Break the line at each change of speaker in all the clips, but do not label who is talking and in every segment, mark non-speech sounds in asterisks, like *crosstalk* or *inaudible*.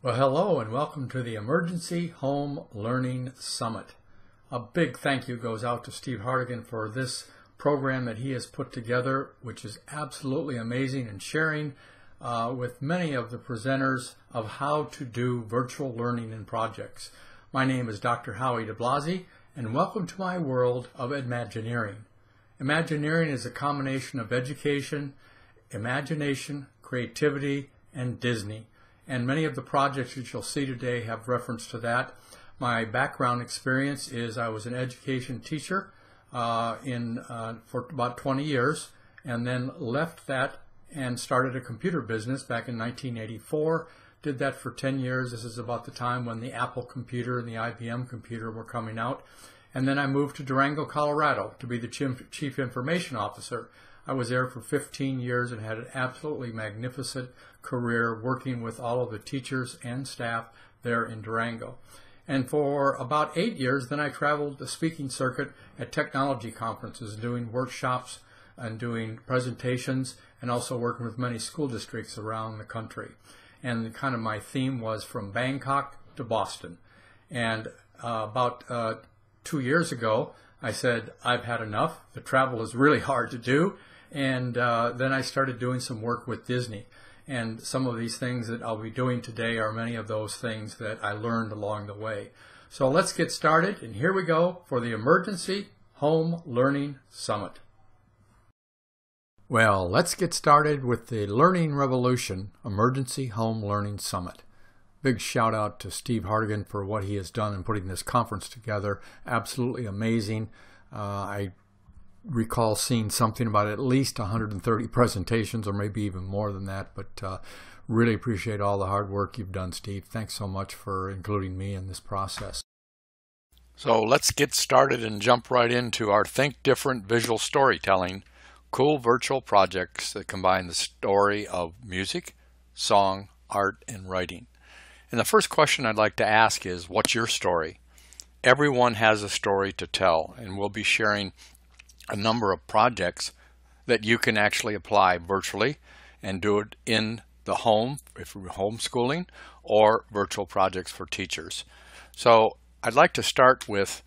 Well, hello and welcome to the Emergency Home Learning Summit. A big thank you goes out to Steve Hargadon for this program that he has put together, which is absolutely amazing and sharing uh, with many of the presenters of how to do virtual learning in projects. My name is Dr. Howie DiBlasi, and welcome to my world of Imagineering. Imagineering is a combination of education, imagination, creativity, and Disney. And many of the projects that you'll see today have reference to that. My background experience is I was an education teacher uh, in uh, for about 20 years, and then left that and started a computer business back in 1984. Did that for 10 years. This is about the time when the Apple computer and the IBM computer were coming out. And then I moved to Durango, Colorado to be the Chief Information Officer. I was there for 15 years and had an absolutely magnificent career working with all of the teachers and staff there in Durango. And for about eight years, then I traveled the speaking circuit at technology conferences, doing workshops and doing presentations, and also working with many school districts around the country. And kind of my theme was from Bangkok to Boston. And uh, about uh, two years ago, I said, I've had enough. The travel is really *laughs* hard to do. And uh, then I started doing some work with Disney. And some of these things that I'll be doing today are many of those things that I learned along the way. So let's get started. And here we go for the Emergency Home Learning Summit. Well, let's get started with the Learning Revolution Emergency Home Learning Summit. Big shout out to Steve Hargadon for what he has done in putting this conference together. Absolutely amazing. Uh, I recall seeing something about at least 130 presentations or maybe even more than that, but uh, really appreciate all the hard work you've done, Steve. Thanks so much for including me in this process.
So let's get started and jump right into our Think Different visual storytelling, cool virtual projects that combine the story of music, song, art, and writing. And the first question I'd like to ask is, what's your story? Everyone has a story to tell, and we'll be sharing a number of projects that you can actually apply virtually and do it in the home if you're homeschooling or virtual projects for teachers. So I'd like to start with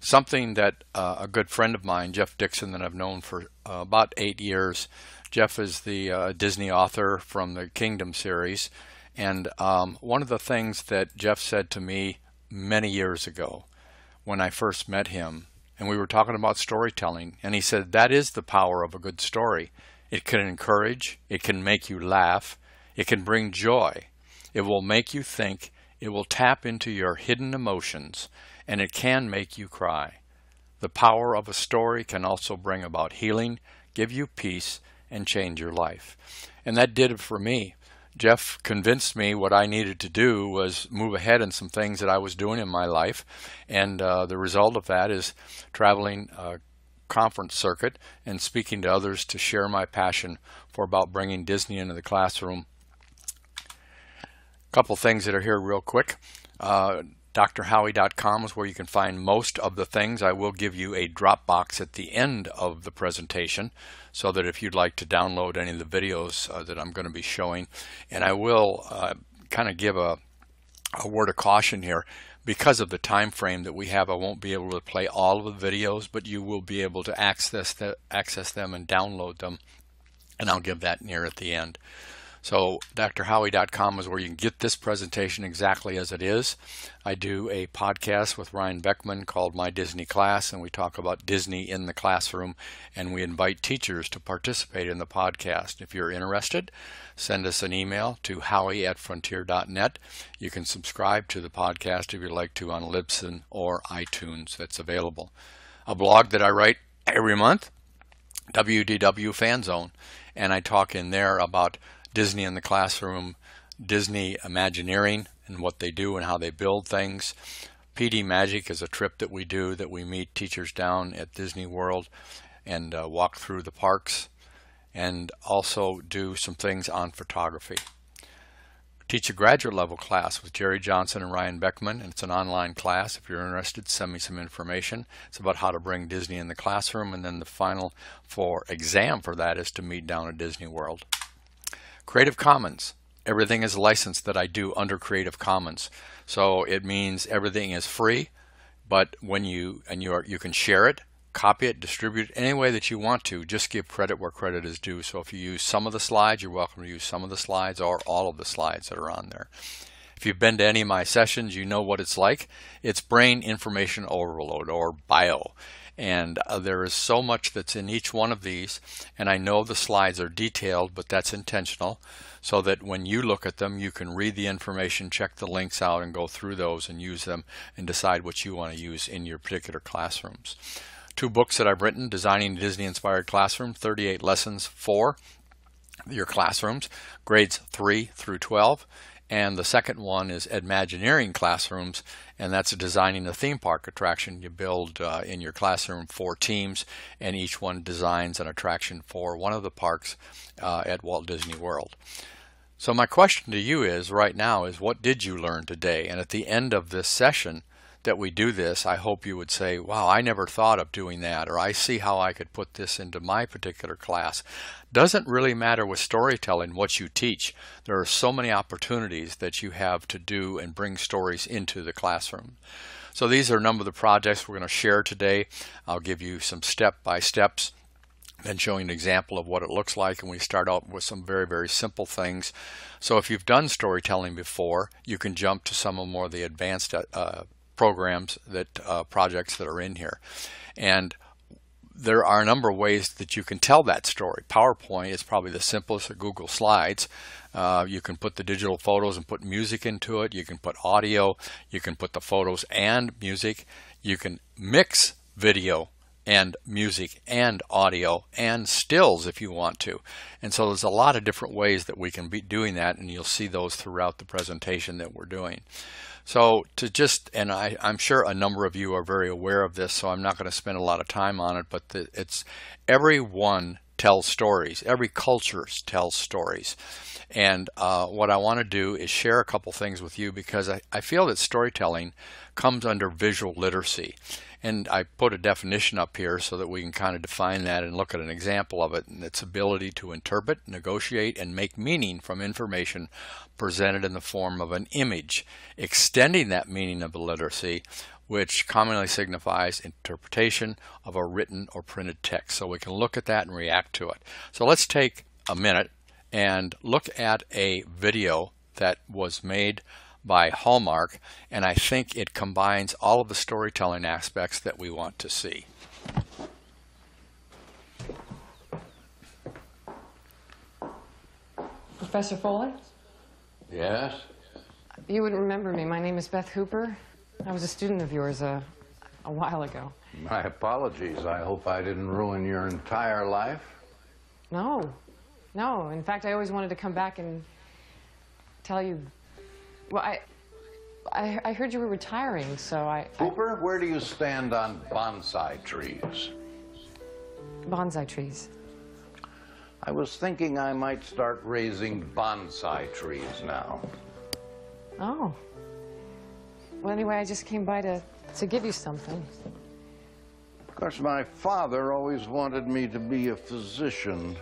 something that uh, a good friend of mine, Jeff Dixon, that I've known for uh, about eight years. Jeff is the uh, Disney author from the Kingdom series, and um, one of the things that Jeff said to me many years ago when I first met him, and we were talking about storytelling, and he said, That is the power of a good story. It can encourage, it can make you laugh, it can bring joy, it will make you think, it will tap into your hidden emotions, and it can make you cry. The power of a story can also bring about healing, give you peace, and change your life. And that did it for me. Jeff convinced me what I needed to do was move ahead in some things that I was doing in my life. And uh, the result of that is traveling a conference circuit and speaking to others to share my passion for about bringing Disney into the classroom. A couple things that are here real quick. Uh, drhowie.com is where you can find most of the things. I will give you a Dropbox at the end of the presentation so that if you'd like to download any of the videos uh, that I'm going to be showing, and I will uh, kind of give a, a word of caution here. Because of the time frame that we have, I won't be able to play all of the videos, but you will be able to access, the, access them and download them, and I'll give that near at the end. So drhowie.com is where you can get this presentation exactly as it is. I do a podcast with Ryan Beckman called My Disney Class, and we talk about Disney in the classroom, and we invite teachers to participate in the podcast. If you're interested, send us an email to howie at frontier.net. You can subscribe to the podcast if you'd like to on Libsyn or iTunes. That's available. A blog that I write every month, WDW Fan Zone, and I talk in there about Disney in the classroom, Disney Imagineering and what they do and how they build things. PD Magic is a trip that we do that we meet teachers down at Disney World and uh, walk through the parks and also do some things on photography. Teach a graduate level class with Jerry Johnson and Ryan Beckman, and it's an online class. If you're interested, send me some information. It's about how to bring Disney in the classroom, and then the final for exam for that is to meet down at Disney World. Creative Commons. everything is licensed that I do under Creative Commons. So it means everything is free, but when you and you are you can share it, copy it, distribute it any way that you want to. Just give credit where credit is due. So if you use some of the slides, you're welcome to use some of the slides or all of the slides that are on there. If you've been to any of my sessions, you know what it's like. It's brain information overload or bio. And uh, there is so much that's in each one of these. And I know the slides are detailed, but that's intentional so that when you look at them, you can read the information, check the links out, and go through those and use them and decide what you want to use in your particular classrooms. Two books that I've written Designing a Disney Inspired Classroom, 38 Lessons for your classrooms, grades 3 through 12. And the second one is Imagineering Classrooms, and that's designing a theme park attraction. You build uh, in your classroom four teams, and each one designs an attraction for one of the parks uh, at Walt Disney World. So my question to you is right now is what did you learn today? And at the end of this session, that we do this, I hope you would say, wow, I never thought of doing that, or I see how I could put this into my particular class. Doesn't really matter with storytelling what you teach. There are so many opportunities that you have to do and bring stories into the classroom. So these are a number of the projects we're going to share today. I'll give you some step-by-steps and showing an example of what it looks like and we start out with some very very simple things so if you've done storytelling before you can jump to some of more of the advanced uh, programs that uh, projects that are in here. And there are a number of ways that you can tell that story. PowerPoint is probably the simplest, Google Slides. Uh, you can put the digital photos and put music into it. You can put audio. You can put the photos and music. You can mix video and music and audio and stills if you want to. And so there's a lot of different ways that we can be doing that and you'll see those throughout the presentation that we're doing. So to just, and I, am sure a number of you are very aware of this, so I'm not going to spend a lot of time on it, but the, it's everyone tells stories. Every culture tells stories. And uh, what I want to do is share a couple things with you because I, I feel that storytelling comes under visual literacy. And I put a definition up here so that we can kind of define that and look at an example of it and its ability to interpret, negotiate, and make meaning from information presented in the form of an image, extending that meaning of literacy which commonly signifies interpretation of a written or printed text. So we can look at that and react to it. So let's take a minute and look at a video that was made by Hallmark, and I think it combines all of the storytelling aspects that we want to see.
Professor Foley?
Yes?
You wouldn't remember me. My name is Beth Hooper. I was a student of yours a, a while ago.
My apologies. I hope I didn't ruin your entire life.
No. No. In fact, I always wanted to come back and tell you well, I, I, I heard you were retiring, so I...
Hooper, where do you stand on bonsai trees?
Bonsai trees.
I was thinking I might start raising bonsai trees now.
Oh. Well, anyway, I just came by to, to give you something.
Of course, my father always wanted me to be a physician.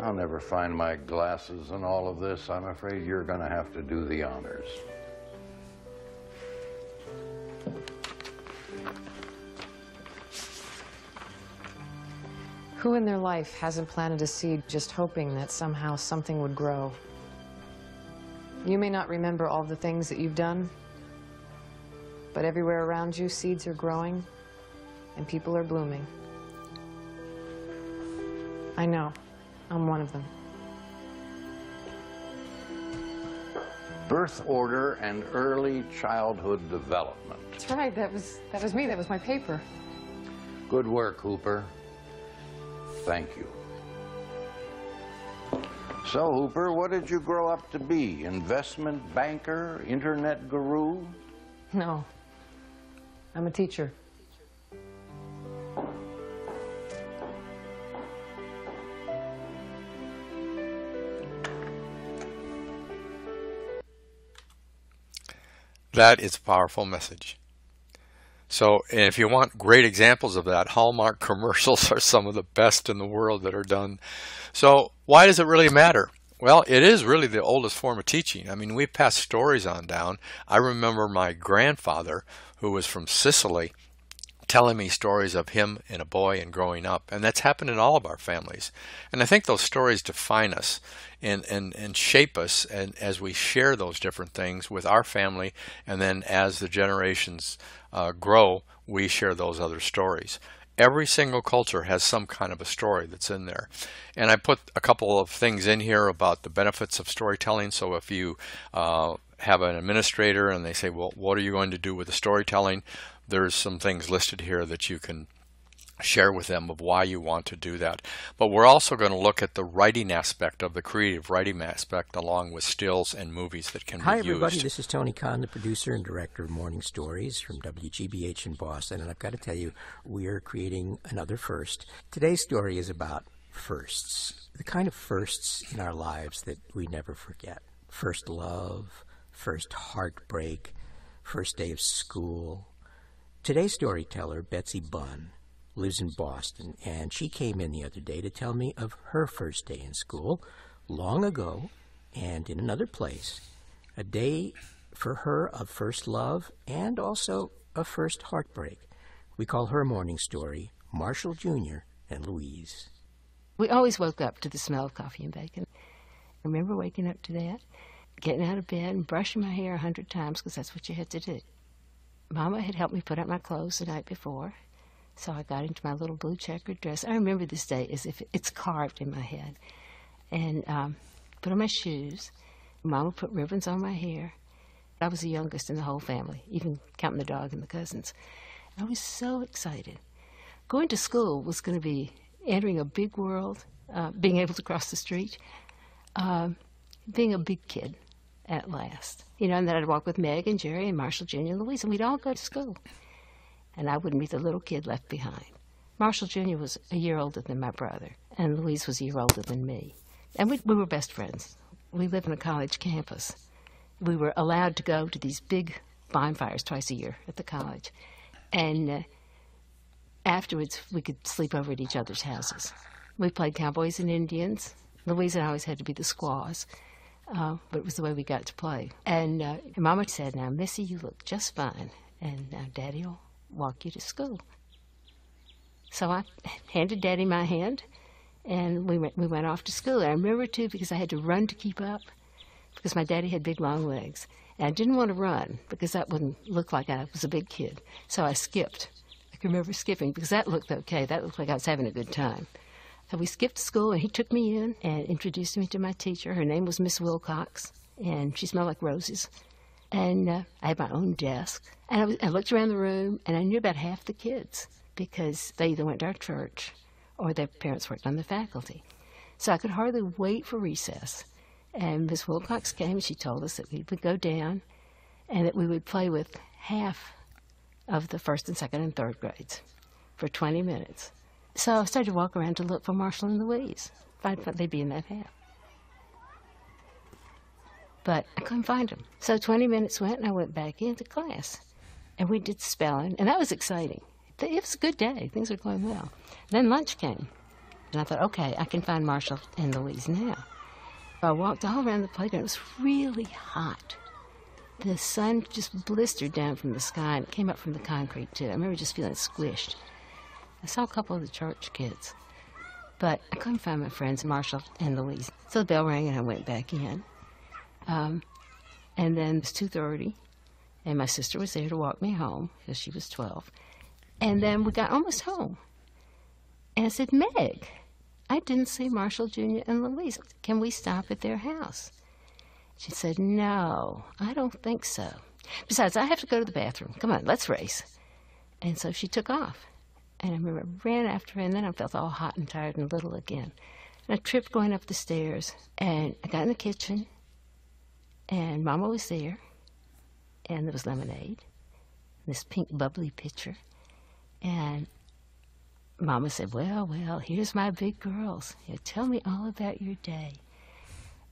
I'll never find my glasses and all of this. I'm afraid you're going to have to do the honors.
Who in their life hasn't planted a seed just hoping that somehow something would grow? You may not remember all the things that you've done, but everywhere around you, seeds are growing and people are blooming. I know. I'm one of them.
Birth order and early childhood development.
That's right. That was that was me. That was my paper.
Good work, Hooper. Thank you. So, Hooper, what did you grow up to be? Investment banker? Internet guru?
No. I'm a teacher.
That is a powerful message. So if you want great examples of that, Hallmark *laughs* commercials are some of the best in the world that are done. So why does it really matter? Well, it is really the oldest form of teaching. I mean, we pass stories on down. I remember my grandfather, who was from Sicily, telling me stories of him and a boy and growing up. And that's happened in all of our families. And I think those stories define us and, and, and shape us and as we share those different things with our family. And then as the generations uh, grow, we share those other stories. Every single culture has some kind of a story that's in there. And I put a couple of things in here about the benefits of storytelling. So if you uh, have an administrator and they say, well, what are you going to do with the storytelling? There's some things listed here that you can share with them of why you want to do that. But we're also going to look at the writing aspect of the creative writing aspect along with stills and movies that can
Hi,
be used.
Hi, everybody. This is Tony Kahn, the producer and director of Morning Stories from WGBH in Boston. And I've got to tell you, we are creating another first. Today's story is about firsts, the kind of firsts in our lives that we never forget. First love, first heartbreak, first day of school. Today's storyteller, Betsy Bunn, lives in Boston, and she came in the other day to tell me of her first day in school long ago and in another place. A day for her of first love and also a first heartbreak. We call her morning story Marshall Jr. and Louise.
We always woke up to the smell of coffee and bacon. I remember waking up to that, getting out of bed and brushing my hair a hundred times because that's what you had to do. Mama had helped me put up my clothes the night before, so I got into my little blue checkered dress. I remember this day as if it's carved in my head. And um, put on my shoes. Mama put ribbons on my hair. I was the youngest in the whole family, even counting the dog and the cousins. I was so excited. Going to school was going to be entering a big world, uh, being able to cross the street, uh, being a big kid at last. You know, and then I'd walk with Meg and Jerry and Marshall Jr. and Louise, and we'd all go to school and I wouldn't be the little kid left behind. Marshall Jr. was a year older than my brother, and Louise was a year older than me. And we, we were best friends. We lived on a college campus. We were allowed to go to these big bonfires twice a year at the college. And uh, afterwards, we could sleep over at each other's houses. We played cowboys and Indians. Louise and I always had to be the squaws, uh, but it was the way we got to play. And, uh, Mama said, Now, Missy, you look just fine, and now Daddy will walk you to school. So I handed Daddy my hand, and we went, we went off to school. And I remember, too, because I had to run to keep up, because my daddy had big, long legs. And I didn't want to run, because that wouldn't look like I was a big kid. So I skipped. I can remember skipping, because that looked okay. That looked like I was having a good time. So we skipped school, and he took me in and introduced me to my teacher. Her name was Miss Wilcox, and she smelled like roses. And uh, I had my own desk. And I, was, I looked around the room, and I knew about half the kids because they either went to our church or their parents worked on the faculty. So I could hardly wait for recess. And Miss Wilcox came and she told us that we would go down and that we would play with half of the first and second and third grades for 20 minutes. So I started to walk around to look for Marshall and Louise. Find they'd be in that half but I couldn't find them. So 20 minutes went, and I went back into class, and we did spelling, and that was exciting. It was a good day. Things were going well. Then lunch came, and I thought, okay, I can find Marshall and Louise now. I walked all around the playground. It was really hot. The sun just blistered down from the sky, and it came up from the concrete, too. I remember just feeling squished. I saw a couple of the church kids, but I couldn't find my friends, Marshall and Louise. So the bell rang, and I went back in. Um, and then it was 2.30, and my sister was there to walk me home because she was 12. And then we got almost home. And I said, Meg, I didn't see Marshall Jr. and Louise. Can we stop at their house? She said, No, I don't think so. Besides, I have to go to the bathroom. Come on, let's race. And so she took off. And I remember I ran after her, and then I felt all hot and tired and little again. And I tripped going up the stairs, and I got in the kitchen, and Mama was there, and there was lemonade, this pink bubbly pitcher. And Mama said, Well, well, here's my big girls. You tell me all about your day.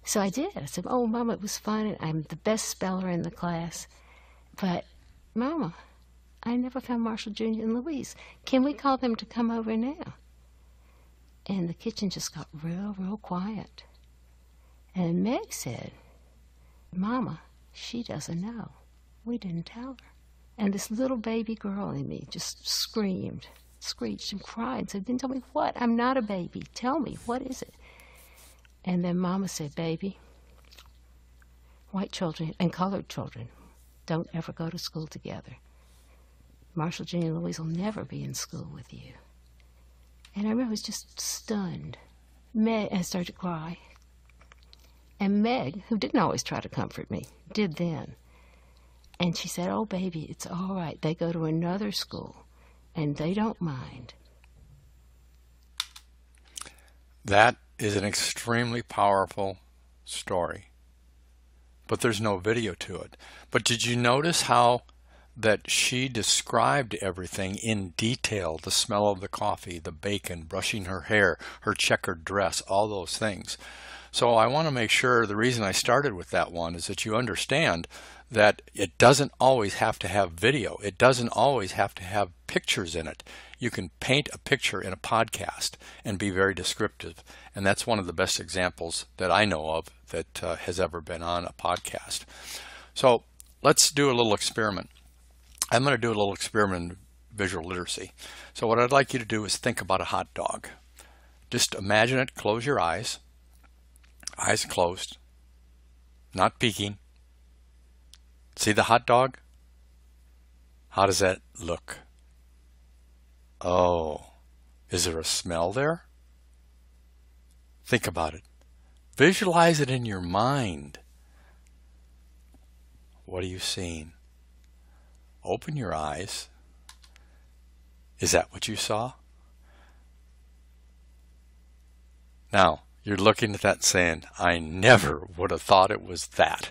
So I did. I said, Oh, Mama, it was fun. And I'm the best speller in the class. But, Mama, I never found Marshall Jr. and Louise. Can we call them to come over now? And the kitchen just got real, real quiet. And Meg said, Mama, she doesn't know. We didn't tell her. And this little baby girl in me just screamed, screeched, and cried and said, Then tell me what? I'm not a baby. Tell me, what is it? And then Mama said, Baby, white children and colored children don't ever go to school together. Marshall, Jenny, and Louise will never be in school with you. And I remember I was just stunned. Meg, and started to cry. And Meg, who didn't always try to comfort me, did then. And she said, Oh, baby, it's all right. They go to another school and they don't mind.
That is an extremely powerful story. But there's no video to it. But did you notice how that she described everything in detail the smell of the coffee, the bacon, brushing her hair, her checkered dress, all those things. So I want to make sure the reason I started with that one is that you understand that it doesn't always have to have video. It doesn't always have to have pictures in it. You can paint a picture in a podcast and be very descriptive. And that's one of the best examples that I know of that uh, has ever been on a podcast. So let's do a little experiment. I'm going to do a little experiment in visual literacy. So what I'd like you to do is think about a hot dog. Just imagine it, close your eyes, eyes closed, not peeking. See the hot dog? How does that look? Oh, is there a smell there? Think about it. Visualize it in your mind. What are you seeing? Open your eyes. Is that what you saw? Now, you're looking at that saying, I never would have thought it was that.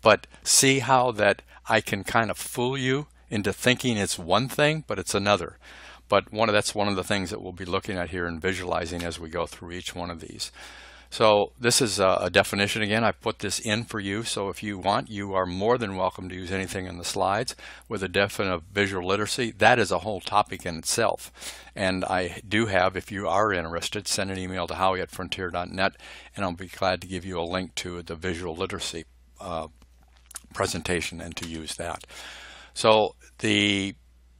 But see how that I can kind of fool you into thinking it's one thing, but it's another. But one of, that's one of the things that we'll be looking at here and visualizing as we go through each one of these. So this is a, definition again. I put this in for you. So if you want, you are more than welcome to use anything in the slides with a definition of visual literacy. That is a whole topic in itself. And I do have, if you are interested, send an email to howie at frontier.net and I'll be glad to give you a link to the visual literacy uh, presentation and to use that. So the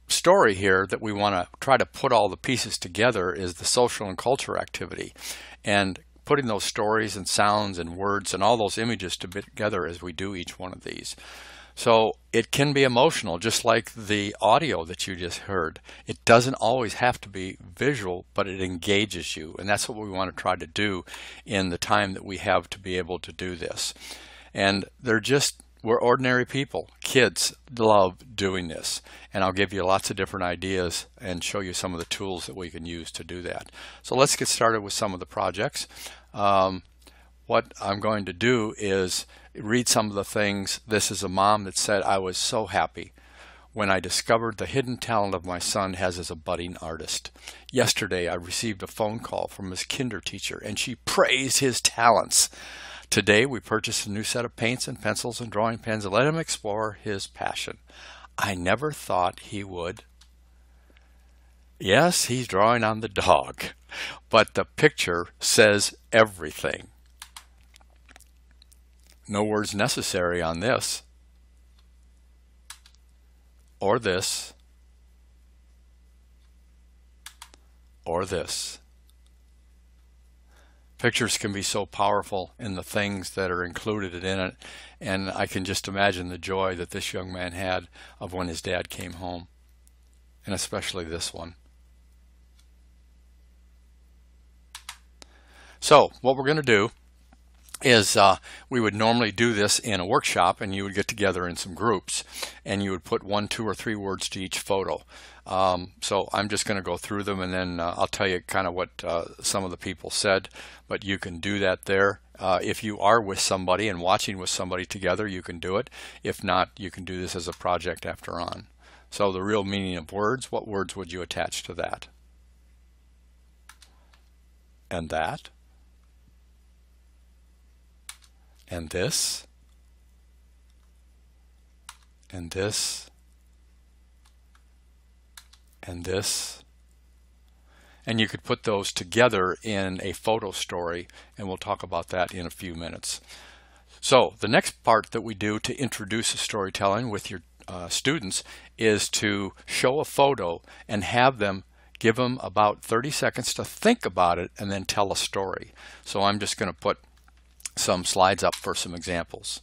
story here that we want to try to put all the pieces together is the social and culture activity. And putting those stories and sounds and words and all those images together as we do each one of these. So it can be emotional, just like the audio that you just heard. It doesn't always have to be visual, but it engages you. And that's what we want to try to do in the time that we have to be able to do this. And they're just we're ordinary people. Kids love doing this. And I'll give you lots of different ideas and show you some of the tools that we can use to do that. So let's get started with some of the projects. Um, what I'm going to do is read some of the things. This is a mom that said, I was so happy when I discovered the hidden talent of my son has as a budding artist. Yesterday, I received a phone call from his kinder teacher, and she praised his talents. Today we purchased a new set of paints and pencils and drawing pens and let him explore his passion. I never thought he would. Yes, he's drawing on the dog, but the picture says everything. No words necessary on this, or this, or this. Pictures can be so powerful in the things that are included in it, and I can just imagine the joy that this young man had of when his dad came home, and especially this one. So, what we're going to do is uh, we would normally do this in a workshop and you would get together in some groups and you would put one, two, or three words to each photo. Um, so I'm just going to go through them and then uh, I'll tell you kind of what uh, some of the people said, but you can do that there. Uh, if you are with somebody and watching with somebody together, you can do it. If not, you can do this as a project after on. So the real meaning of words, what words would you attach to that? And that? And this? And this? and this. and you could put those together in a photo story and we'll talk about that in a few minutes. So the next part that we do to introduce a storytelling with your uh, students is to show a photo and have them give them about 30 seconds to think about it and then tell a story. So I'm just going to put some slides up for some examples.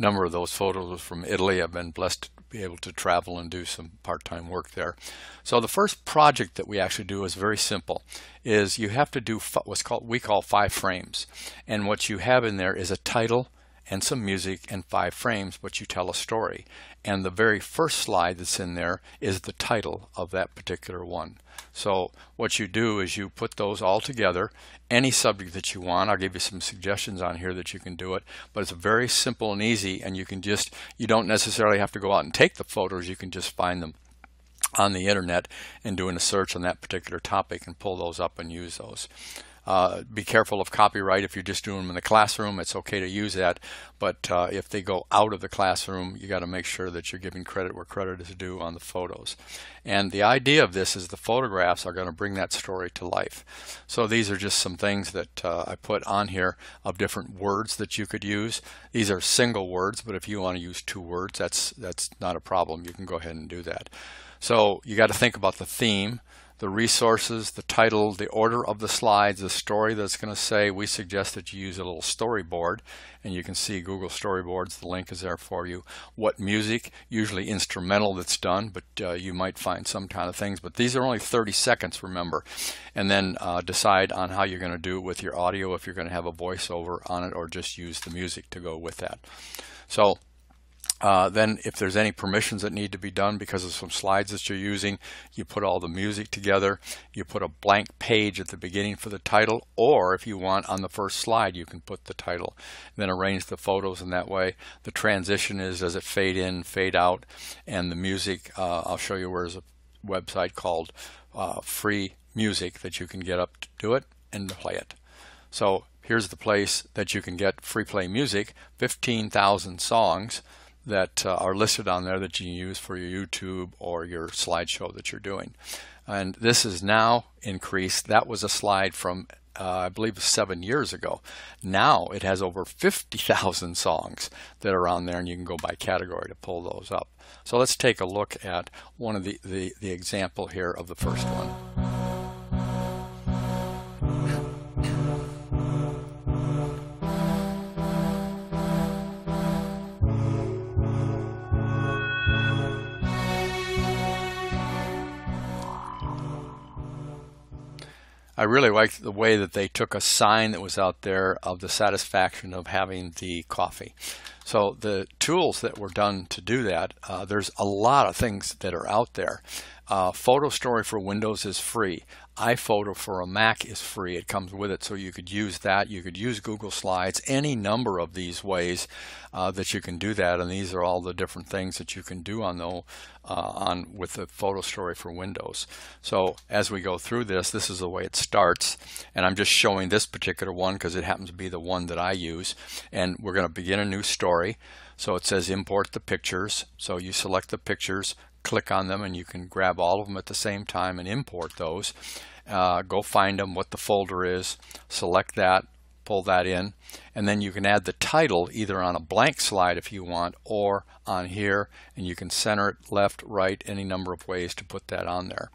number of those photos from Italy. I've been blessed be able to travel and do some part-time work there. So the first project that we actually do is very simple. Is you have to do what's called we call five frames, and what you have in there is a title and some music and five frames, but you tell a story. And the very first slide that's in there is the title of that particular one. So what you do is you put those all together, any subject that you want. I'll give you some suggestions on here that you can do it, but it's very simple and easy and you can just, you don't necessarily have to go out and take the photos, you can just find them on the internet and doing a search on that particular topic and pull those up and use those. Uh, be careful of copyright. If you're just doing them in the classroom, it's okay to use that. But uh, if they go out of the classroom, you got to make sure that you're giving credit where credit is due on the photos. And the idea of this is the photographs are going to bring that story to life. So these are just some things that uh, I put on here of different words that you could use. These are single words, but if you want to use two words, that's that's not a problem. You can go ahead and do that. So you got to think about the theme the resources, the title, the order of the slides, the story that's going to say, we suggest that you use a little storyboard and you can see Google Storyboards, the link is there for you. What music, usually instrumental that's done, but uh, you might find some kind of things, but these are only 30 seconds, remember. And then uh, decide on how you're going to do it with your audio, if you're going to have a voiceover on it or just use the music to go with that. So uh, then if there's any permissions that need to be done because of some slides that you're using, you put all the music together, you put a blank page at the beginning for the title, or if you want on the first slide, you can put the title. Then arrange the photos in that way. The transition is does it fade in, fade out, and the music, uh, I'll show you where there's a website called uh, Free Music that you can get up to do it and play it. So here's the place that you can get free play music, 15,000 songs that uh, are listed on there that you can use for your YouTube or your slideshow that you're doing. And this is now increased. That was a slide from, uh, I believe, seven years ago. Now it has over 50,000 songs that are on there, and you can go by category to pull those up. So let's take a look at one of the, the, the example here of the first one. I really liked the way that they took a sign that was out there of the satisfaction of having the coffee. So the tools that were done to do that, uh, there's a lot of things that are out there. Uh, Photo Story for Windows is free iPhoto for a Mac is free. It comes with it, so you could use that. You could use Google Slides, any number of these ways uh, that you can do that. And these are all the different things that you can do on the uh, on with the Photo Story for Windows. So as we go through this, this is the way it starts. And I'm just showing this particular one because it happens to be the one that I use. And we're going to begin a new story. So it says import the pictures. So you select the pictures, click on them and you can grab all of them at the same time and import those uh, go find them, what the folder is, select that, pull that in, and then you can add the title either on a blank slide if you want or on here, and you can center it left, right, any number of ways to put that on there.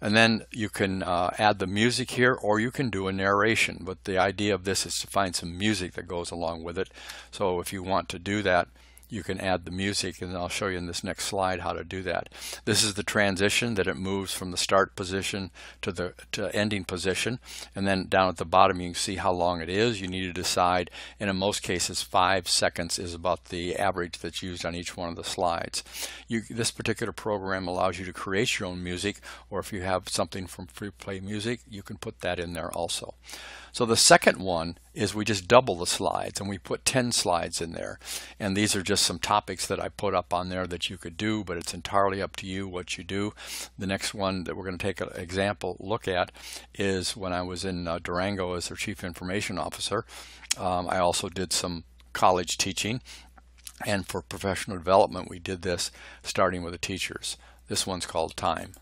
And then you can uh, add the music here or you can do a narration, but the idea of this is to find some music that goes along with it. So if you want to do that, you can add the music and I'll show you in this next slide how to do that. This is the transition that it moves from the start position to the to ending position and then down at the bottom you can see how long it is. You need to decide and in most cases five seconds is about the average that's used on each one of the slides. You, this particular program allows you to create your own music or if you have something from free play music you can put that in there also. So the second one is we just double the slides and we put 10 slides in there. And these are just some topics that I put up on there that you could do, but it's entirely up to you what you do. The next one that we're going to take an example look at is when I was in uh, Durango as their Chief Information Officer. Um, I also did some college teaching and for professional development we did this starting with the teachers. This one's called Time.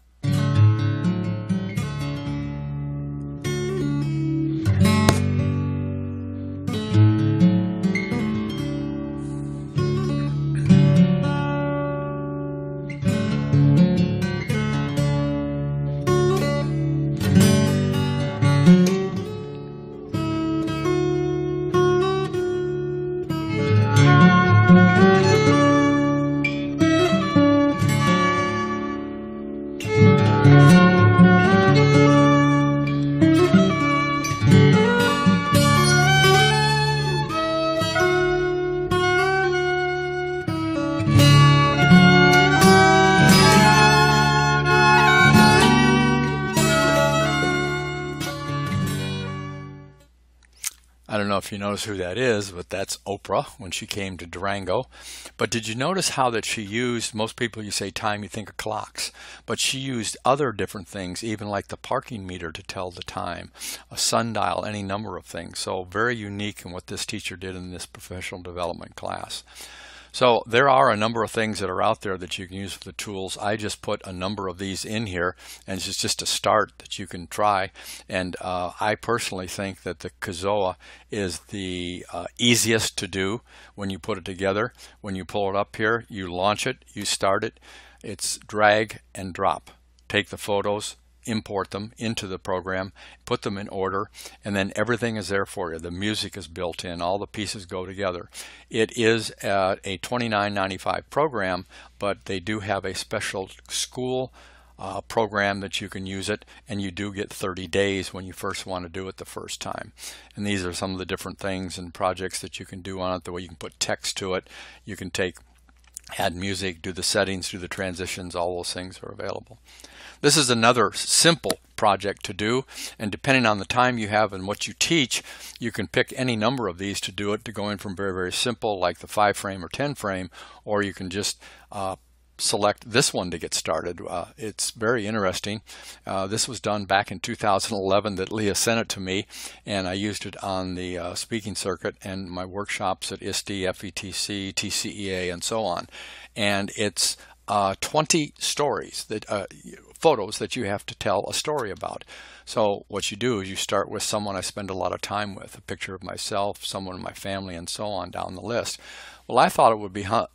Know if you notice who that is, but that's Oprah when she came to Durango. But did you notice how that she used, most people you say time, you think of clocks, but she used other different things, even like the parking meter to tell the time, a sundial, any number of things. So very unique in what this teacher did in this professional development class. So there are a number of things that are out there that you can use for the tools. I just put a number of these in here and it's just a start that you can try. And uh, I personally think that the Kizoa is the uh, easiest to do when you put it together. When you pull it up here, you launch it, you start it. It's drag and drop. Take the photos, import them into the program, put them in order, and then everything is there for you. The music is built in, all the pieces go together. It is a $29.95 program, but they do have a special school uh, program that you can use it, and you do get 30 days when you first want to do it the first time. And these are some of the different things and projects that you can do on it, the way you can put text to it. You can take add music, do the settings, do the transitions, all those things are available. This is another simple project to do and depending on the time you have and what you teach you can pick any number of these to do it to go in from very very simple like the 5 frame or 10 frame or you can just uh, select this one to get started. Uh, it's very interesting. Uh, this was done back in 2011 that Leah sent it to me and I used it on the uh, speaking circuit and my workshops at ISTE, FETC, TCEA and so on. And it's uh, 20 stories that uh, photos that you have to tell a story about. So what you do is you start with someone I spend a lot of time with, a picture of myself, someone in my family, and so on down the list. Well, I thought it would be uh,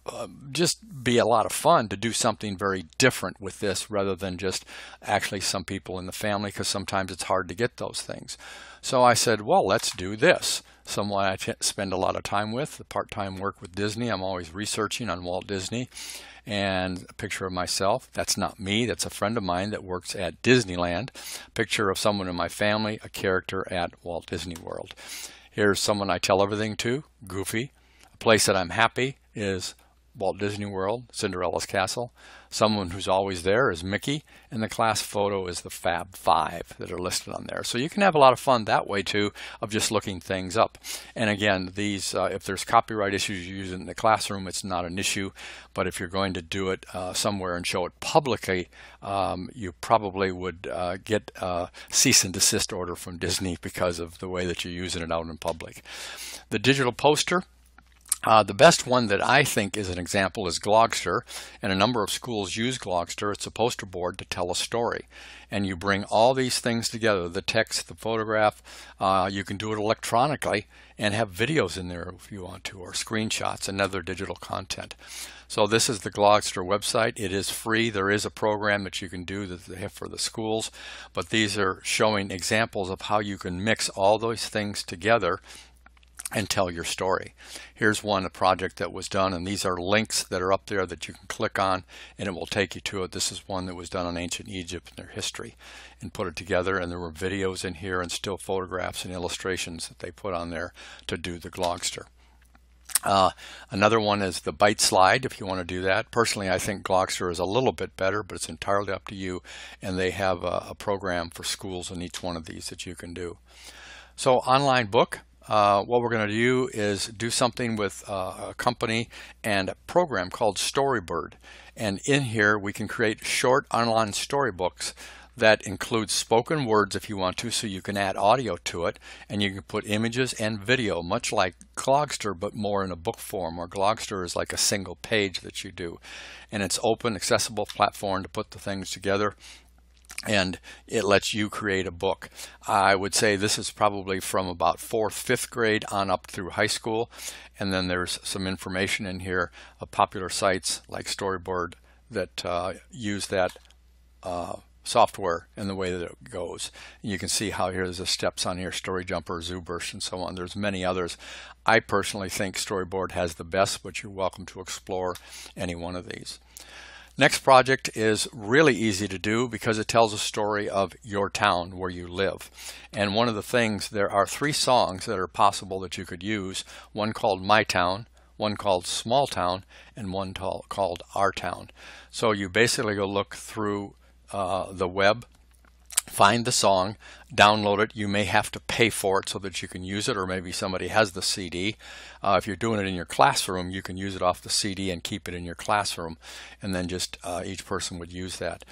just be a lot of fun to do something very different with this rather than just actually some people in the family because sometimes it's hard to get those things. So I said, well, let's do this. Someone I spend a lot of time with, the part-time work with Disney. I'm always researching on Walt Disney and a picture of myself. That's not me, that's a friend of mine that works at Disneyland. Picture of someone in my family, a character at Walt Disney World. Here's someone I tell everything to, Goofy. A place that I'm happy is Walt Disney World, Cinderella's Castle. Someone who's always there is Mickey, and the class photo is the Fab Five that are listed on there. So you can have a lot of fun that way too, of just looking things up. And again, these, uh, if there's copyright issues you use it in the classroom, it's not an issue. But if you're going to do it uh, somewhere and show it publicly, um, you probably would uh, get a cease and desist order from Disney because of the way that you're using it out in public. The digital poster, uh, the best one that I think is an example is Glogster, and a number of schools use Glogster. It's a poster board to tell a story. And you bring all these things together, the text, the photograph, uh, you can do it electronically and have videos in there if you want to, or screenshots and other digital content. So this is the Glogster website. It is free. There is a program that you can do that they have for the schools, but these are showing examples of how you can mix all those things together and tell your story. Here's one, a project that was done, and these are links that are up there that you can click on and it will take you to it. This is one that was done on ancient Egypt and their history and put it together and there were videos in here and still photographs and illustrations that they put on there to do the Glogster. Uh, another one is the Biteslide if you want to do that. Personally, I think Glogster is a little bit better, but it's entirely up to you. And they have a, a program for schools in each one of these that you can do. So online book, uh, what we're going to do is do something with uh, a company and a program called Storybird. And in here we can create short online storybooks that includes spoken words if you want to, so you can add audio to it, and you can put images and video, much like Glogster, but more in a book form, where Glogster is like a single page that you do. And it's open, accessible platform to put the things together and it lets you create a book. I would say this is probably from about fourth, fifth grade on up through high school. And then there's some information in here of popular sites like Storyboard that uh, use that uh, software and the way that it goes. You can see how here's the steps on here, Story Jumper, ZooBurst, and so on. There's many others. I personally think Storyboard has the best, but you're welcome to explore any one of these. Next project is really easy to do because it tells a story of your town where you live. And one of the things, there are three songs that are possible that you could use. One called My Town, one called Small Town, and one called Our Town. So you basically go look through uh, the web, find the song, download it. You may have to pay for it so that you can use it, or maybe somebody has the CD. Uh, if you're doing it in your classroom, you can use it off the CD and keep it in your classroom, and then just uh, each person would use that.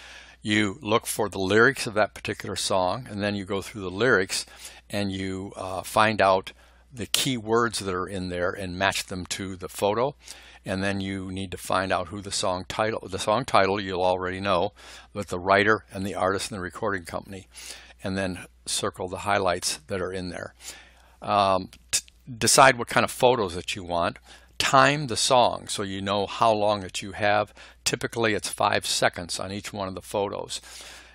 You look for the lyrics of that particular song, and then you go through the lyrics and you uh, find out the key words that are in there and match them to the photo and then you need to find out who the song title the song title you'll already know but the writer and the artist and the recording company and then circle the highlights that are in there. Um, decide what kind of photos that you want. Time the song so you know how long that you have. Typically it's five seconds on each one of the photos.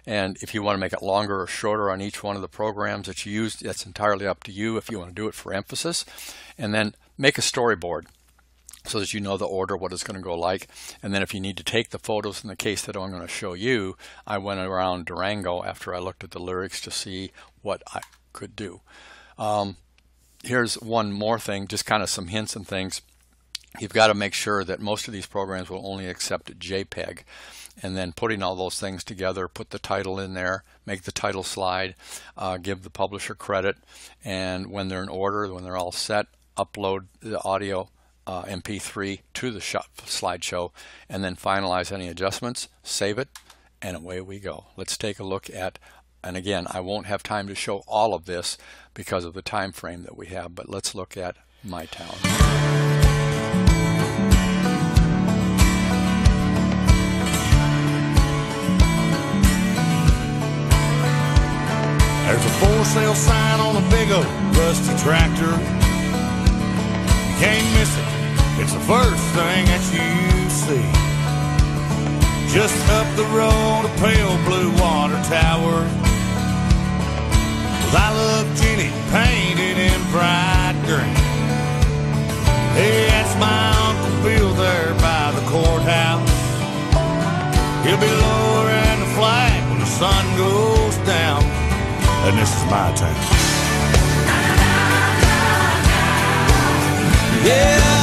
And if you want to make it longer or shorter on each one of the programs that you use that's entirely up to you if you want to do it for emphasis. And then make a storyboard so that you know the order, what it's going to go like. And then if you need to take the photos in the case that I'm going to show you, I went around Durango after I looked at the lyrics to see what I could do. Um, here's one more thing, just kind of some hints and things. You've got to make sure that most of these programs will only accept JPEG. And then putting all those things together, put the title in there, make the title slide, uh, give the publisher credit, and when they're in order, when they're all set, upload the audio uh, MP3 to the slideshow and then finalize any adjustments, save it, and away we go. Let's take a look at, and again, I won't have time to show all of this because of the time frame that we have, but let's look at my town.
There's a for sale sign on a big old rusty tractor. You can't miss it. It's the first thing that you see. Just up the road, a pale blue water tower. Well, I love Jenny painted in bright green. Hey, that's my Uncle Bill there by the courthouse. He'll be lowering the flag when the sun goes down. And this is my town. Yeah,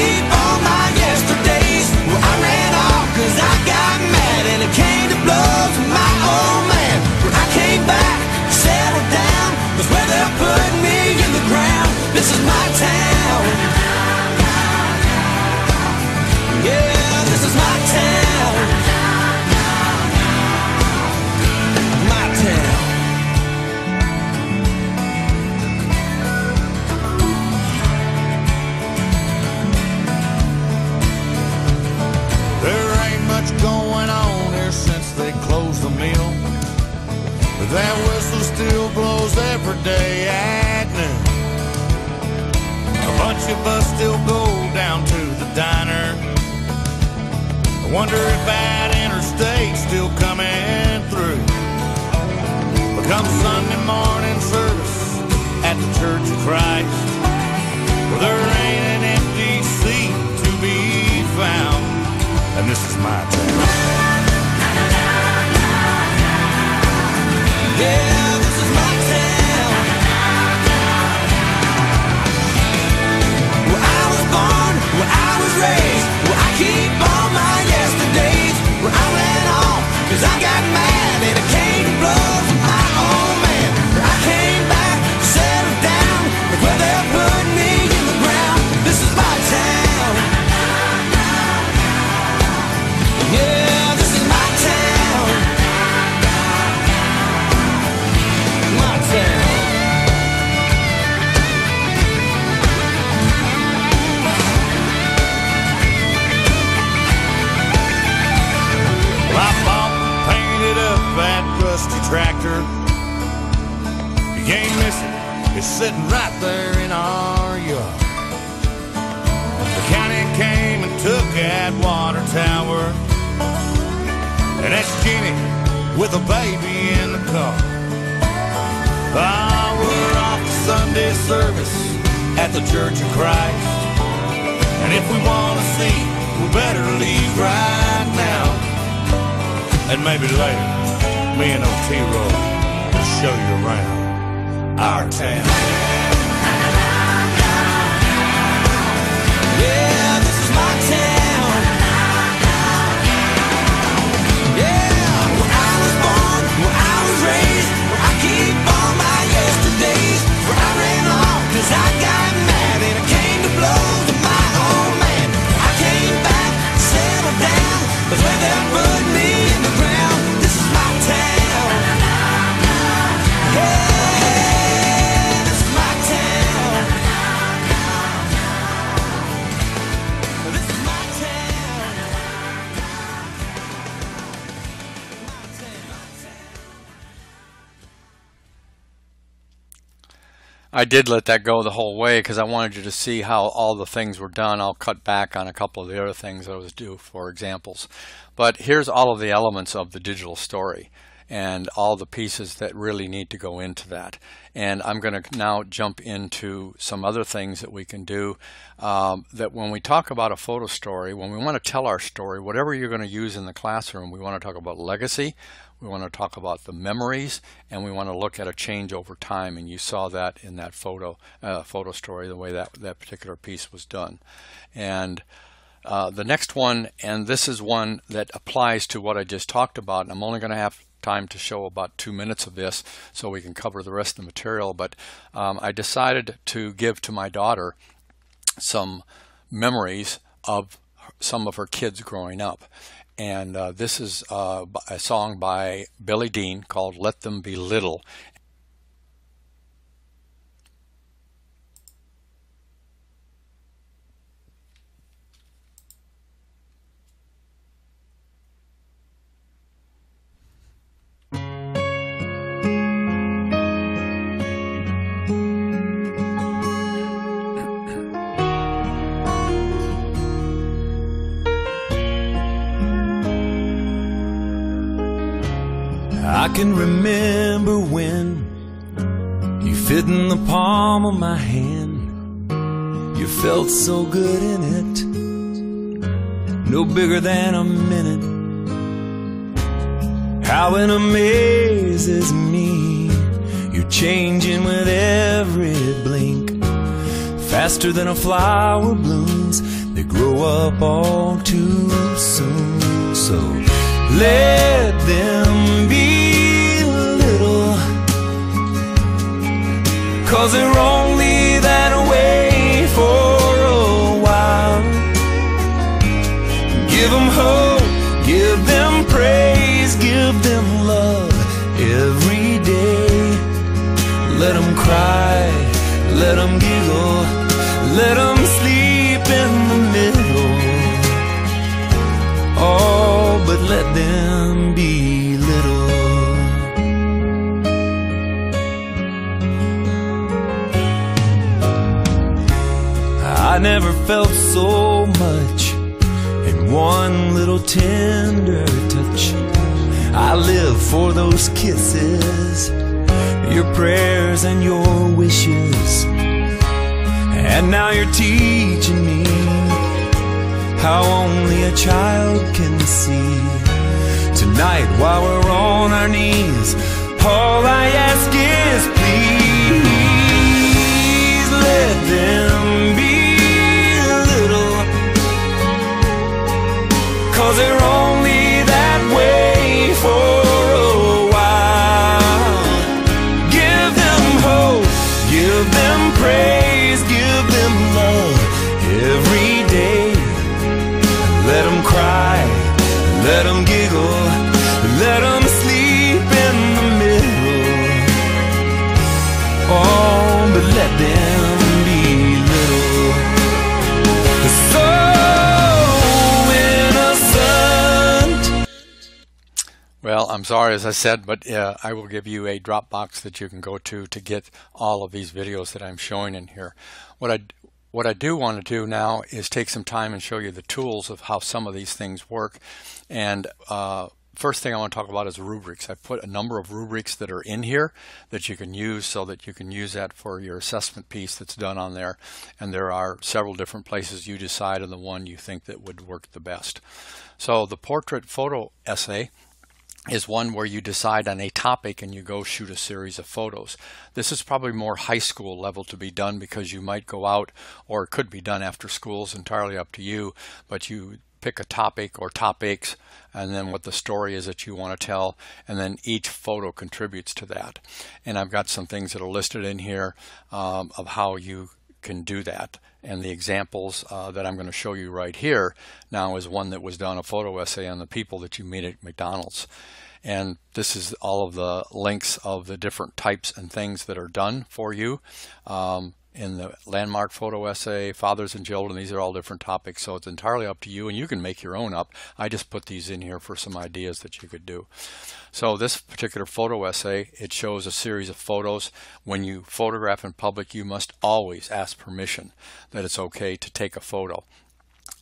keep all the mill. That whistle still blows every day at noon. A bunch of us still go down to the diner. I wonder if that interstate's still coming through. But come Sunday morning service at the Church of Christ, well, there ain't an I
did let that go the whole way because I wanted you to see how all the things were done. I'll cut back on a couple of the other things I was due for examples. But here's all of the elements of the digital story and all the pieces that really need to go into that. And I'm going to now jump into some other things that we can do um, that when we talk about a photo story, when we want to tell our story, whatever you're going to use in the classroom, we want to talk about legacy, we want to talk about the memories, and we want to look at a change over time. And you saw that in that photo uh, photo story, the way that that particular piece was done. And uh, the next one, and this is one that applies to what I just talked about. And I'm only going to have time to show about two minutes of this so we can cover the rest of the material. But um, I decided to give to my daughter some memories of some of her kids growing up. And uh, this is uh, a song by Billy Dean called Let Them Be Little.
Can remember when you fit in the palm of my hand. You felt so good in it, no bigger than a minute. How it amazes me, you're changing with every blink. Faster than a flower blooms, they grow up all too soon. So let them be cause they're only that way for a while. Give them hope, give them praise, give them love every day. Let them cry, let them giggle, let them sleep in the middle. Oh, but let them be felt so much in one little tender touch. I live for those kisses, your prayers and your wishes. And now you're teaching me how only a child can see. Tonight, while we're on our knees, all I ask is
As I said, but uh, I will give you a Dropbox that you can go to to get all of these videos that I'm showing in here. What I what I do want to do now is take some time and show you the tools of how some of these things work. And uh, first thing I want to talk about is rubrics. I put a number of rubrics that are in here that you can use so that you can use that for your assessment piece that's done on there. And there are several different places you decide on the one you think that would work the best. So the portrait photo essay is one where you decide on a topic and you go shoot a series of photos. This is probably more high school level to be done because you might go out or it could be done after school is entirely up to you, but you pick a topic or topics and then what the story is that you want to tell and then each photo contributes to that. And I've got some things that are listed in here um, of how you can do that. And the examples uh, that I'm going to show you right here now is one that was done a photo essay on the people that you meet at McDonald's. And this is all of the links of the different types and things that are done for you. Um, in the landmark photo essay, fathers and children, these are all different topics, so it's entirely up to you, and you can make your own up. I just put these in here for some ideas that you could do. So this particular photo essay, it shows a series of photos. When you photograph in public, you must always ask permission that it's okay to take a photo.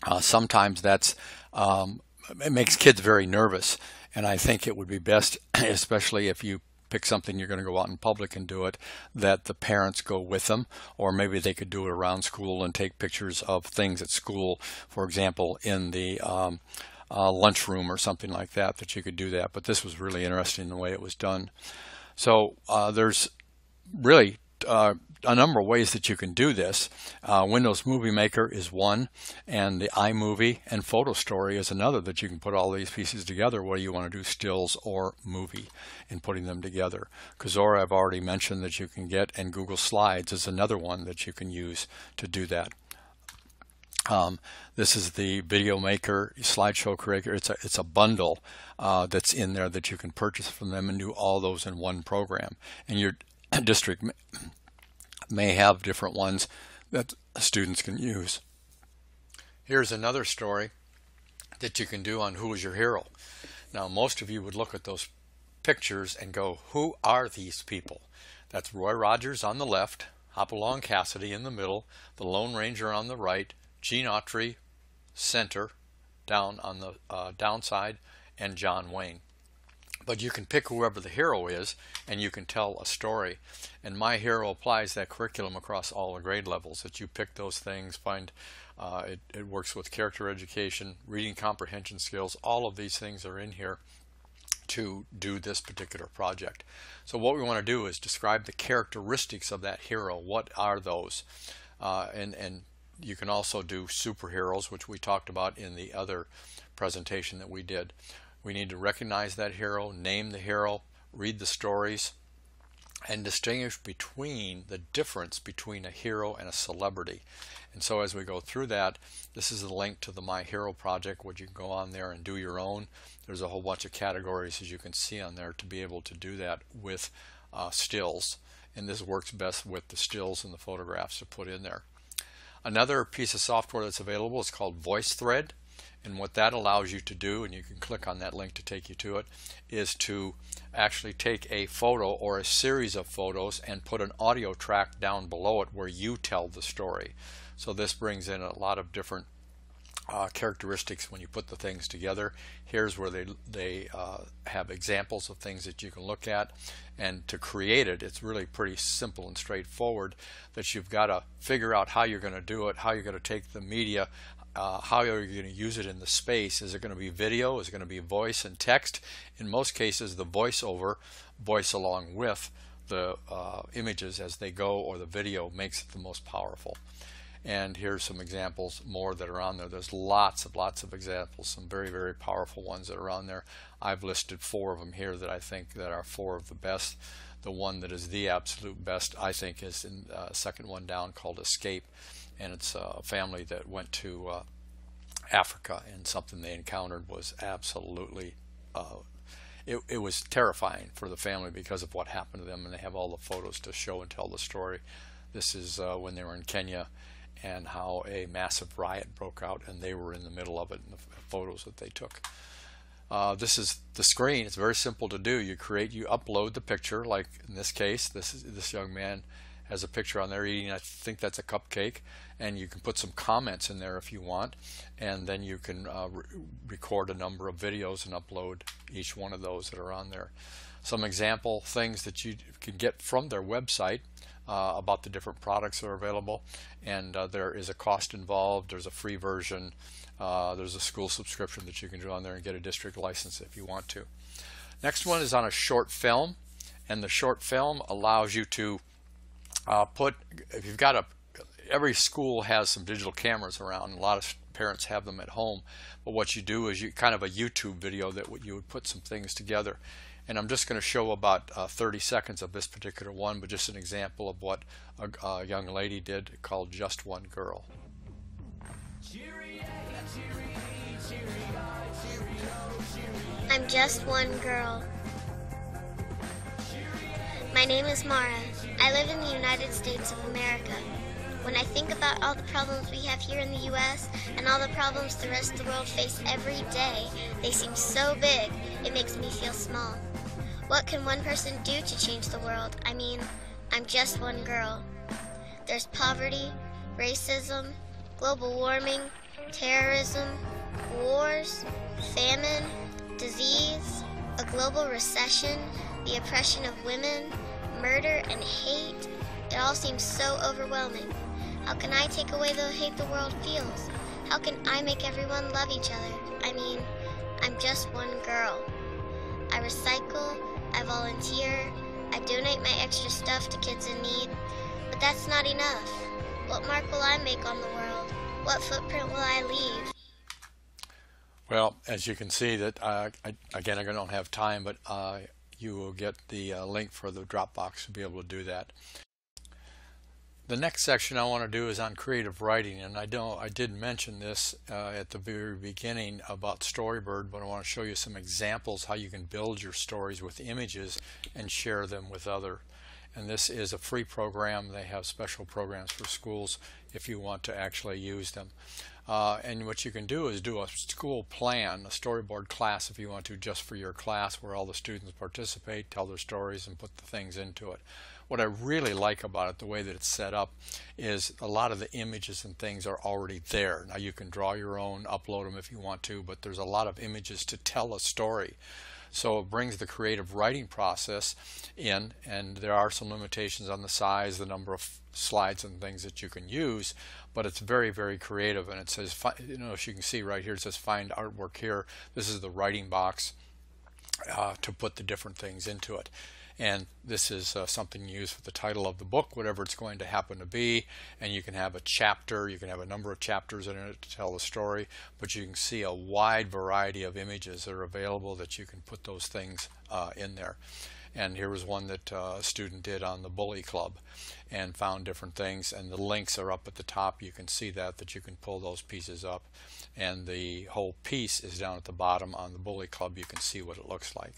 Uh, sometimes that's um, it makes kids very nervous, and I think it would be best, *clears throat* especially if you pick something you're going to go out in public and do it, that the parents go with them, or maybe they could do it around school and take pictures of things at school, for example, in the um, uh, lunchroom or something like that, that you could do that. But this was really interesting the way it was done. So uh, there's really uh, a number of ways that you can do this. Uh, Windows Movie Maker is one, and the iMovie and Photo Story is another that you can put all these pieces together, whether you want to do stills or movie in putting them together. Kizoa I've already mentioned that you can get, and Google Slides is another one that you can use to do that. Um, this is the Video Maker Slideshow Creator. It's a it's a bundle uh, that's in there that you can purchase from them and do all those in one program. And your *clears throat* district may have different ones that students can use. Here's another story that you can do on Who is Your Hero. Now, most of you would look at those pictures and go, Who are these people? That's Roy Rogers on the left, Hopalong Cassidy in the middle, the Lone Ranger on the right, Gene Autry center down on the uh, downside, and John Wayne but you can pick whoever the hero is and you can tell a story. And My Hero applies that curriculum across all the grade levels that you pick those things, find uh, it, it works with character education, reading comprehension skills, all of these things are in here to do this particular project. So what we want to do is describe the characteristics of that hero. What are those? Uh, and, and you can also do superheroes, which we talked about in the other presentation that we did. We need to recognize that hero, name the hero, read the stories, and distinguish between the difference between a hero and a celebrity. And so as we go through that, this is the link to the My Hero project, where you can go on there and do your own. There's a whole bunch of categories, as you can see on there, to be able to do that with uh, stills. And this works best with the stills and the photographs to put in there. Another piece of software that's available is called VoiceThread. And what that allows you to do, and you can click on that link to take you to it, is to actually take a photo or a series of photos and put an audio track down below it where you tell the story. So this brings in a lot of different uh, characteristics when you put the things together. Here's where they, they uh, have examples of things that you can look at. And to create it, it's really pretty simple and straightforward that you've got to figure out how you're going to do it, how you're going to take the media, uh, how are you going to use it in the space? Is it going to be video? Is it going to be voice and text? In most cases, the voiceover, voice along with the uh, images as they go, or the video makes it the most powerful. And here's some examples more that are on there. There's lots of lots of examples, some very very powerful ones that are on there. I've listed four of them here that I think that are four of the best. The one that is the absolute best, I think, is in uh, second one down called Escape and it's a family that went to uh, Africa, and something they encountered was absolutely uh, it, it was terrifying for the family because of what happened to them, and they have all the photos to show and tell the story. This is uh, when they were in Kenya, and how a massive riot broke out, and they were in the middle of it, in the photos that they took. Uh, this is the screen. It's very simple to do. You create, you upload the picture. Like in this case, this is this young man has a picture on there eating. I think that's a cupcake, and you can put some comments in there if you want, and then you can uh, re record a number of videos and upload each one of those that are on there. Some example things that you can get from their website uh, about the different products that are available, and uh, there is a cost involved. There's a free version. Uh, there's a school subscription that you can do on there and get a district license if you want to. Next one is on a short film, and the short film allows you to uh, put, if you've got a, every school has some digital cameras around, a lot of parents have them at home, but what you do is you kind of a YouTube video that you would put some things together. And I'm just going to show about uh, 30 seconds of this particular one, but just an example of what a, a young lady did called Just One Girl.
I'm just one girl. My name is Mara. I live in the United States of America. When I think about all the problems we have here in the US and all the problems the rest of the world face every day, they seem so big, it makes me feel small. What can one person do to change the world? I mean, I'm just one girl. There's poverty, racism, global warming, terrorism, wars, famine, disease, a global recession, the oppression of women, murder, and hate. It all seems so overwhelming. How can I take away the hate the world feels? How can I make everyone love each other? I mean, I'm just one girl. I recycle, I volunteer, I donate my extra stuff to kids in need, but that's not enough. What mark will I make on the world? What footprint will I leave?
Well, as you can see that, uh, I, again, I don't have time, but uh, you will get the uh, link for the Dropbox to be able to do that. The next section I want to do is on creative writing, and I don't I did mention this uh, at the very beginning about Storybird, but I want to show you some examples how you can build your stories with images and share them with other. And this is a free program. They have special programs for schools if you want to actually use them. Uh, and what you can do is do a school plan, a storyboard class if you want to, just for your class where all the students participate, tell their stories, and put the things into it. What I really like about it, the way that it's set up, is a lot of the images and things are already there. Now you can draw your own, upload them if you want to, but there's a lot of images to tell a story. So it brings the creative writing process in, and there are some limitations on the size, the number of slides and things that you can use, but it's very, very creative. And it says, you know, as you can see right here, it says find artwork here. This is the writing box uh, to put the different things into it and this is uh, something you use for the title of the book, whatever it's going to happen to be, and you can have a chapter, you can have a number of chapters in it to tell the story, but you can see a wide variety of images that are available that you can put those things uh, in there. And here was one that uh, a student did on the Bully Club and found different things, and the links are up at the top. You can see that, that you can pull those pieces up, and the whole piece is down at the bottom on the Bully Club. You can see what it looks like.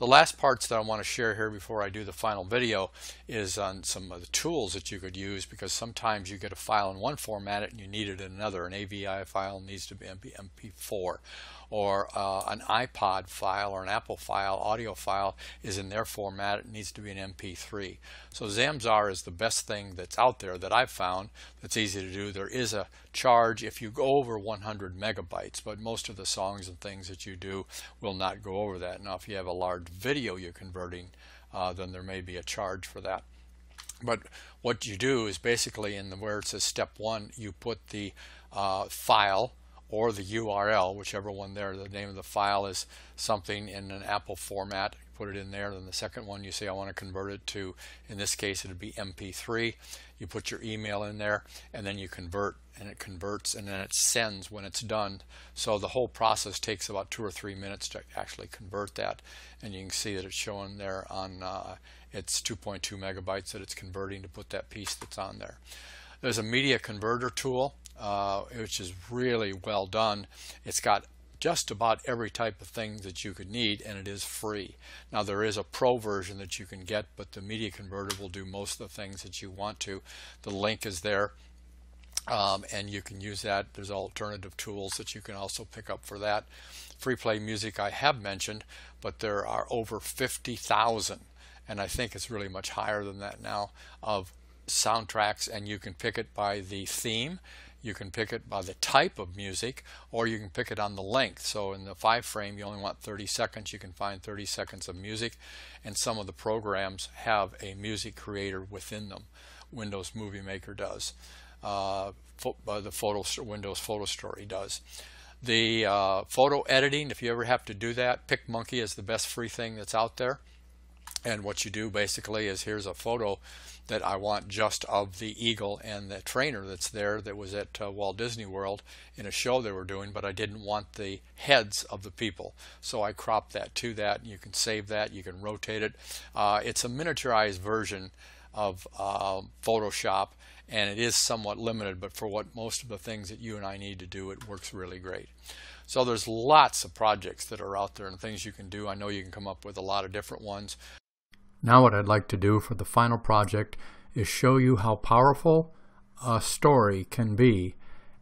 The last parts that I want to share here before I do the final video is on some of the tools that you could use because sometimes you get a file in one format and you need it in another. An AVI file needs to be MP4 or uh, an iPod file or an Apple file, audio file is in their format, it needs to be an MP3. So Zamzar is the best thing that's out there that I've found that's easy to do. There is a charge if you go over 100 megabytes, but most of the songs and things that you do will not go over that. Now if you have a large video you're converting, uh, then there may be a charge for that. But what you do is basically in the where it says step one, you put the uh, file or the URL, whichever one there. The name of the file is something in an Apple format. Put it in there. Then the second one, you say, I want to convert it to, in this case, it would be MP3. You put your email in there, and then you convert, and it converts, and then it sends when it's done. So the whole process takes about two or three minutes to actually convert that. And you can see that it's showing there on uh, it's 2.2 megabytes that it's converting to put that piece that's on there. There's a media converter tool uh, which is really well done. It's got just about every type of thing that you could need and it is free. Now there is a pro version that you can get but the media converter will do most of the things that you want to. The link is there um, and you can use that. There's alternative tools that you can also pick up for that.
free play music I have mentioned, but there are over 50,000, and I think it's really much higher than that now, of soundtracks, and you can pick it by the theme. You can pick it by the type of music, or you can pick it on the length. So in the five frame, you only want 30 seconds. You can find 30 seconds of music, and some of the programs have a music creator within them. Windows Movie Maker does. Uh, uh, the photo Windows Photo Story does. The uh, photo editing, if you ever have to do that, PicMonkey is the best free thing that's out there. And what you do basically is here's a photo that I want just of the eagle and the trainer that's there that was at uh, Walt Disney World in a show they were doing, but I didn't want the heads of the people. So I cropped that to that. You can save that, you can rotate it. Uh, it's a miniaturized version of uh, Photoshop and it is somewhat limited, but for what most of the things that you and I need to do, it works really great. So there's lots of projects that are out there and things you can do. I know you can come up with a lot of different ones.
Now what I'd like to do for the final project is show you how powerful a story can be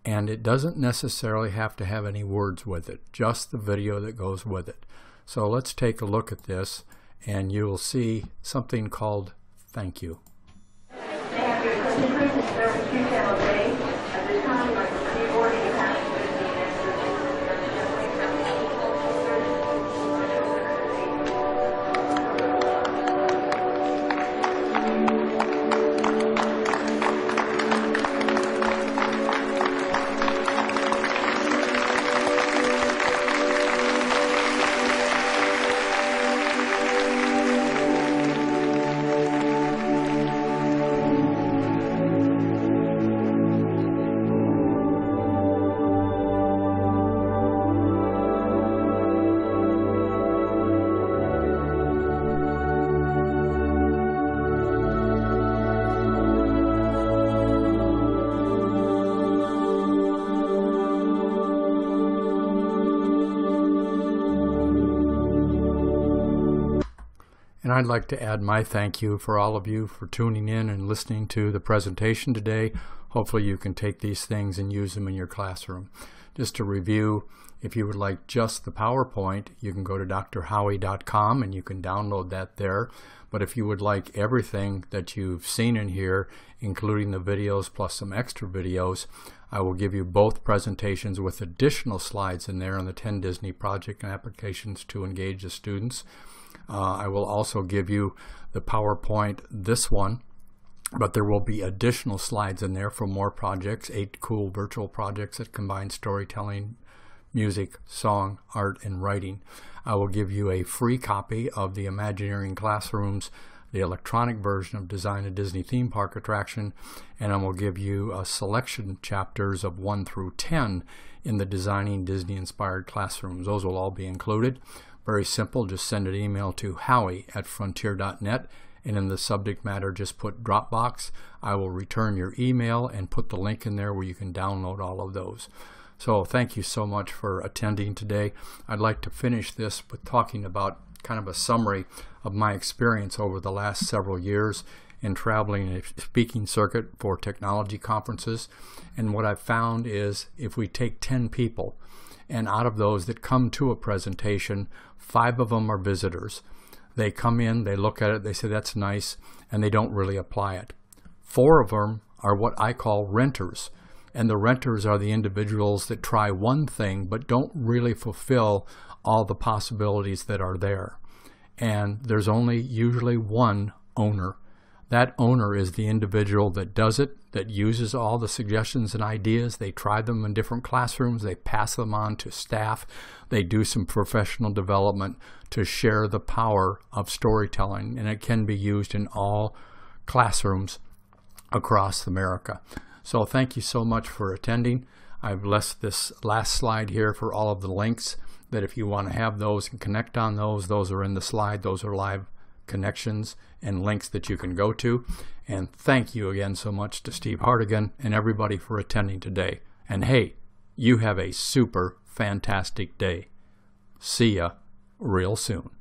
and it doesn't necessarily have to have any words with it, just the video that goes with it. So let's take a look at this and you will see something called thank you. And I'd like to add my thank you for all of you for tuning in and listening to the presentation today. Hopefully you can take these things and use them in your classroom. Just to review, if you would like just the PowerPoint, you can go to drhowie.com and you can download that there. But if you would like everything that you've seen in here, including the videos plus some extra videos, I will give you both presentations with additional slides in there on the 10 Disney project and applications to engage the students. Uh, I will also give you the PowerPoint, this one, but there will be additional slides in there for more projects, eight cool virtual projects that combine storytelling, music, song, art, and writing. I will give you a free copy of the Imagineering Classrooms, the electronic version of Design a Disney Theme Park Attraction, and I will give you a selection chapters of 1 through 10 in the Designing Disney Inspired Classrooms. Those will all be included. Very simple, just send an email to howie at frontier.net and in the subject matter just put Dropbox. I will return your email and put the link in there where you can download all of those. So thank you so much for attending today. I'd like to finish this with talking about kind of a summary of my experience over the last several years in traveling a speaking circuit for technology conferences. And what I've found is if we take 10 people and out of those that come to a presentation, five of them are visitors. They come in, they look at it, they say that's nice, and they don't really apply it. Four of them are what I call renters. And the renters are the individuals that try one thing but don't really fulfill all the possibilities that are there. And there's only usually one owner that owner is the individual that does it, that uses all the suggestions and ideas. They try them in different classrooms. They pass them on to staff. They do some professional development to share the power of storytelling. And it can be used in all classrooms across America. So thank you so much for attending. I've left this last slide here for all of the links that if you want to have those and connect on those, those are in the slide. Those are live connections and links that you can go to. And thank you again so much to Steve Hargadon and everybody for attending today. And hey, you have a super fantastic day. See ya real soon.